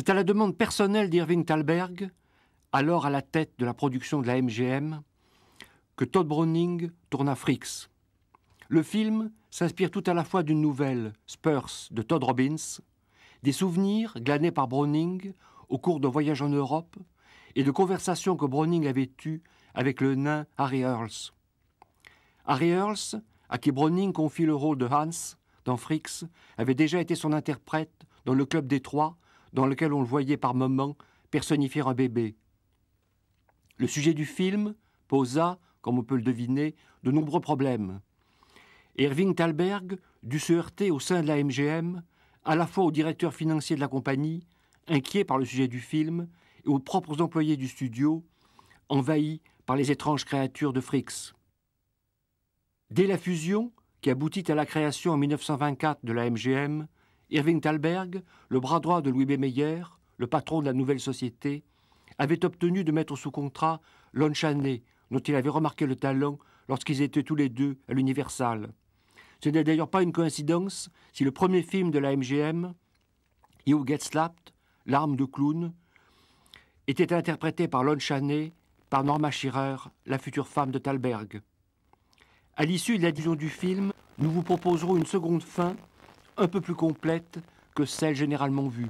C'est à la demande personnelle d'Irving Thalberg, alors à la tête de la production de la MGM, que Todd Browning tourna Fricks. Le film s'inspire tout à la fois d'une nouvelle, Spurs, de Todd Robbins, des souvenirs glanés par Browning au cours d'un voyage en Europe et de conversations que Browning avait eues avec le nain Harry Earls. Harry Earls, à qui Browning confie le rôle de Hans dans Fricks, avait déjà été son interprète dans le club des Trois, dans lequel on le voyait par moments personnifier un bébé. Le sujet du film posa, comme on peut le deviner, de nombreux problèmes. Irving Thalberg dut se heurter au sein de la MGM, à la fois au directeur financier de la compagnie, inquiet par le sujet du film, et aux propres employés du studio, envahis par les étranges créatures de Fricks. Dès la fusion, qui aboutit à la création en 1924 de la MGM, Irving Thalberg, le bras droit de Louis B. Meyer, le patron de la nouvelle société, avait obtenu de mettre sous contrat Lon Chaney, dont il avait remarqué le talent lorsqu'ils étaient tous les deux à l'Universal. Ce n'est d'ailleurs pas une coïncidence si le premier film de la MGM, You Get Slapped, L'arme de clown, était interprété par Lon Chaney, par Norma Shearer, la future femme de Thalberg. À l'issue de la du film, nous vous proposerons une seconde fin un peu plus complète que celle généralement vue.